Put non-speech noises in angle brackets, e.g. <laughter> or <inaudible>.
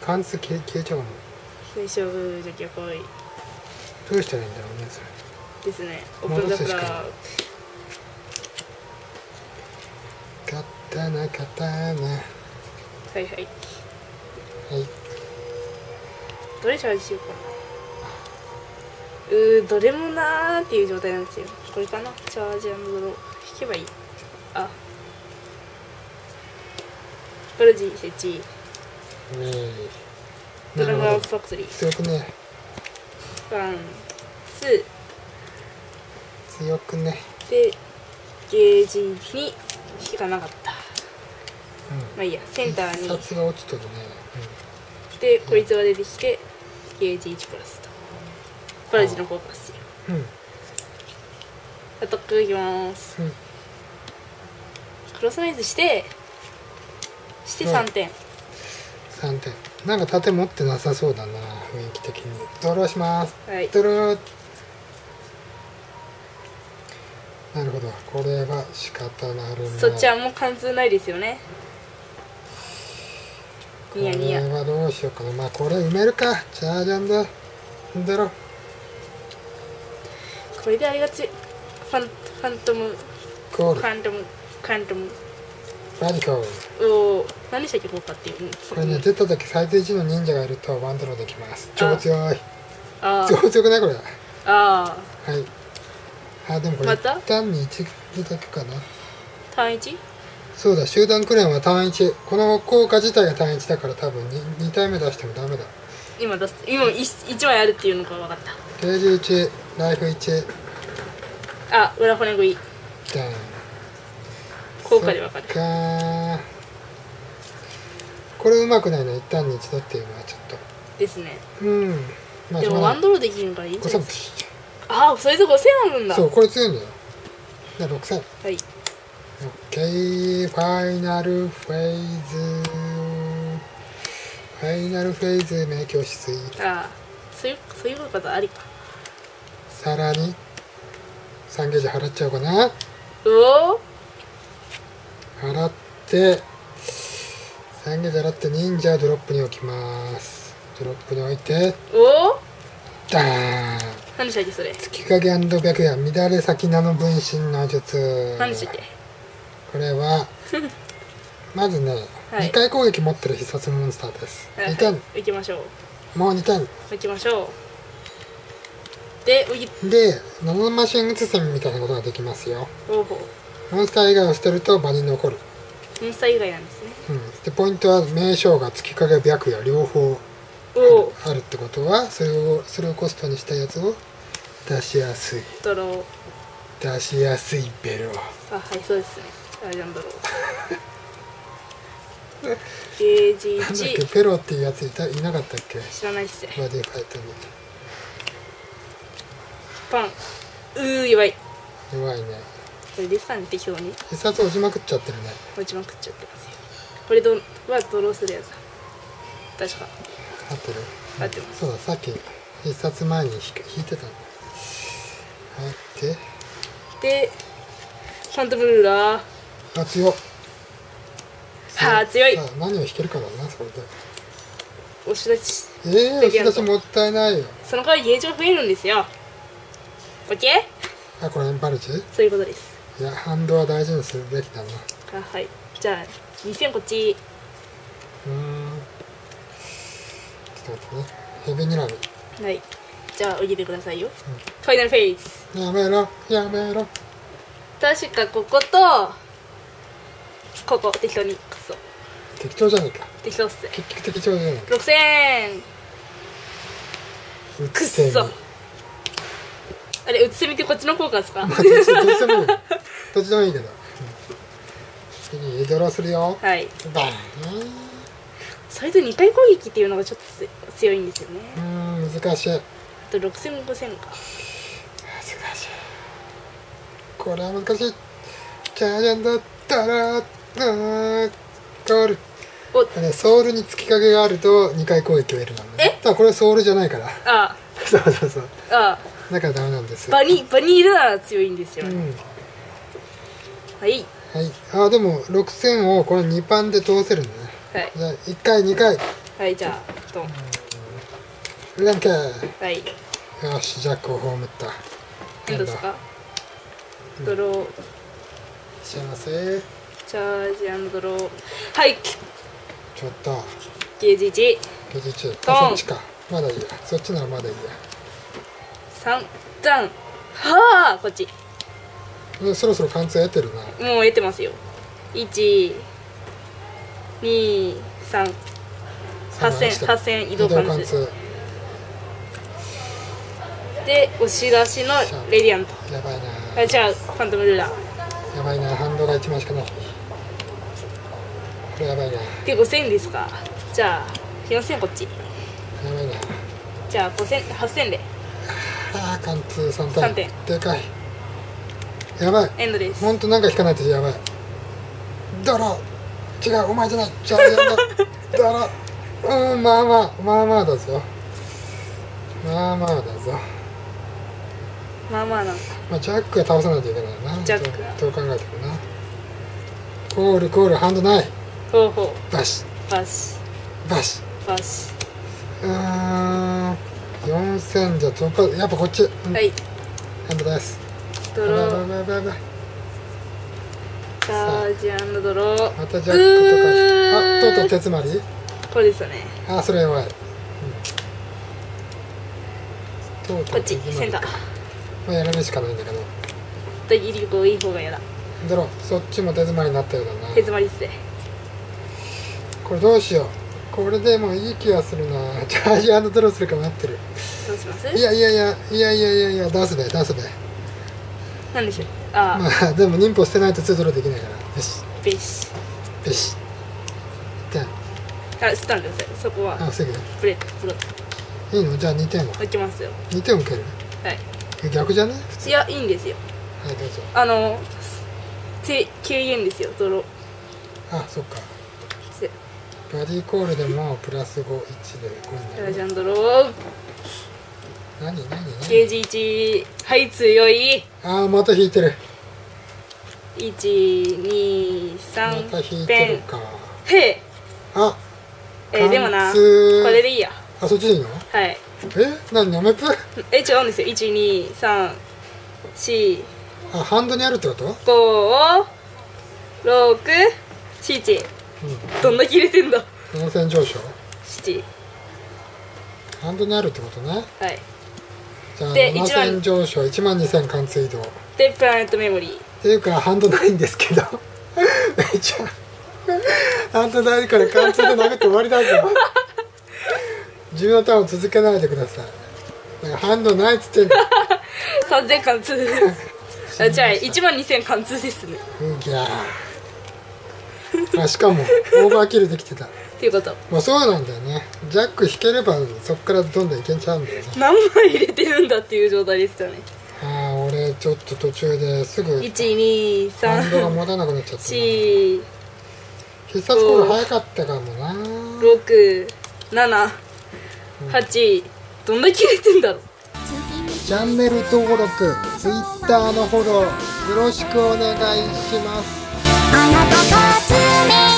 関数消え消えちゃうの最初じゃ逆多いどうしたらいいん。だろうねそれですねオープンザフラ戻すしか刀刀はいはいはいどれチャージしようかなうーどれもなーっていう状態なん。ですよこれかなチャージアンドロー引けばいいあ。プロジ設置ウェイドラゴンリー。強くねワンツ強くね。ーでゲージに引かなかった。うん。まあいいやセンターに。落ちてるね、でこいつが出てきてゲージ1プラスと。プラジのフォーカスうん。うんアタックいきます。うんクロスナイズしてして3点、3点。なんか盾持ってなさそうだな雰囲気的に。ドローします。はい。ドロー。なるほど。これは仕方なるねそっちはもう貫通ないですよね。ニヤニヤ。これはどうしようかな。まあこれ埋めるか。チャージャンだドロー。これであれが強いファンファントム。ゴール。ファントムファントムラディカルおお何でしたっけ効果っていうこれね出た時サイズ1の忍者がいるとワンドローできます。超あ強い。あ。超強くない？これ。はい。あああでもこれ単に1だけかな。単 1? そうだ集団クレーンは単1この効果自体が単1だから多分 2, 2体目出してもダメだ。今出す。今 1, 枚あるっていうのが分かっゲージ1ライフ1たあ裏骨食い。ダン効果で分か。るこれうまくないね一旦に一度っていうのはちょっと。ですね。うん。までもワンドローできるからいいんじゃない？5000ですかああそれで5000あるんだ。そうこれ強いんだよ。じゃあ6000はい。オッケー。ファイナルフェーズ。ファイナルフェーズ明鏡止水ああそういうそういうことありか。さらに3ゲージ払っちゃおうかな。うお払って3ゲージ払って忍者ドロップに置きます。ドロップに置いてお？おダーン。何でしたっけそれ？月影白夜乱れ先ナノ分身の術。何でしたっけ？これは <laughs> まずね、はい。2回攻撃持ってる必殺モンスターです、はい2点。行きましょう。もう2点。行きましょう。ででナノマシン写線みたいなことができますよ。おおほモンスター以外を捨てると場に残る、モンスター以外なんですね。うん、でポイントは名称が月影白夜両方おおあるってことはそれをそれをコストにしたやつを出しやすい。ドロー。出しやすいベロ。あはいそうですね。あれなんだろうゲージなんだっけ1ペロっていうやついたいなかったっけ？知らないっすね。バディファイトにパン。うーやばい。弱いねこれですかね適当に？必殺落ちまくっちゃってるね。落ちまくっちゃってます。よこれどはドローするやつ？だ確か。合ってる？合ってます。そうださっき必殺前に引く引いてた。のはいで。でファントムルーラー。あ強っ。はあ強い。さあ何を引けるかだなそれで。押し出し。えー、押し出しもったいないよ。その代わりゲージが増えるんですよ。オッケー？あこれエンパルチ？そういうことですいやハンドは大事にするべきだな。うあはい。じゃあ2000こっち。ーん。ちょっと待ってね。ヘビニラミはい。じゃあおいでくださいよ、ファイナルフェイズ。やめろ。やめろ。確かこことここ。適当に。くそ適当じゃねえか。適当っす。結局適当じゃない6000円うくっせそ。あれうつせみってこっちの効果ですか？まあどっちどっちでもどっちでもいいけど。うん。次ドローするよ。はい。バーンそれと2回攻撃っていうのがちょっとつ強いんですよね。うーん難しい。あと6000も5000か。難しい。これは難しい。ジャージャンだったらゴール。お。ねソウルに月影があると2回攻撃を得るなんで、ただこれソウルじゃないから。あ。<laughs> そうそうそう。あ。だからダメなんです場に場にいるなら強いんですよね、うんはい。はい。あでも6000をこの2パンで通せるんだね。はい。じゃあ1回2回。はいじゃあドン。連携はい。よしジャックを葬った。何ですか？ドローいっしゃいませ。チャージドロー。はい。ちょっと。ゲージ1ゲジ中ドン。あそっちか。まだいいや。そっちならまだいいや。3ダンはあこっち。うんそろそろ貫通得てるな。もう得てますよ。1 2 3 8000 8000移動貫通通で押し出しのレディアント。やばいな。あじゃあファントムルーラー。やばいな。ハンドが1枚しかない。これやばいな。やで5000ですか。じゃあ4000こっち。ばいな。じゃあ5000 8000で。あー貫通3点三点。でかいやばい。エンドです。ほんとなんか引かないとやばい。だら違う。お前じゃない。じゃあやんだだらうんまあまあまあまあだぞ。まあまあだぞ。まあまあな。んかまあジャックは倒さないといけないな。ジャックどうどう考えてもな。コールコールハンドない。ほうほバシ。うバシ。バシ。バシ。うーん。4000じゃ突破。やっぱこっち、うん。はい。ハンドですドロー。やばいやばいやばいやばい。チャージドロー。またジャックとか。あとうとう手詰まりこれですよね。あそれ弱い、うん、とうとこっちセンター。まあやられしかないんだけど。大義力いい方が嫌だ。ドロー。そっちも手詰まりになったようだな。手詰まりっすね。これどうしよう。これでもいい気がするな。チャージドローするか待ってる。どうします？いやいやいやいやいやいやいや出すべ出すべなんでしょう？あ。まあでも忍法捨てないと2ドローできないから。よし。ーベーシよし。点あ。スタンドです。そこは。あ防ぐ。ブレブロ。ッいいの？じゃあ2点。はドいきますよ。2点受ける？はい。え逆じゃね？普通。いやいいんですよ。はいどうぞ。あのて9円ですよドロ。あそっか。せ。バディコールでもプラス51で5になるチャージドロー何何何？ゲージ1はい強い。ああまた引いてる。ま123た引いてるか。へえあえーでもな貫こ通れでいいや。あそっちでいいの？はい。え？何アメプえ違うんですよ。1234あハンドにあるってこと？5 6 7どんな切れてんだ？うん温泉上昇7ハンドにあるってことね。はいじゃあで7000上昇1万2000貫通移動っでプラネットメモリー。ていうかハンドないんですけど。めっちゃハンドないから貫通で殴って終わりだぞ。自分のターンを続けないでください。だからハンドないっつってんだ3000貫通。あじゃあ1万2000貫通ですね。うぎゃー。あしかもオーバーキルできてたっていうこと。まあそうなんだよね。ジャック引ければそっからどんどんいけちゃうんだよね。何枚入れてるんだっていう状態ですよね。ああ俺ちょっと途中ですぐハンドが123持たなくなっちゃったな。4必殺コール早かったかもな。6 7 8どんな切れてんだろう。チャンネル登録 Twitter のフォローよろしくお願いします。あなたと爪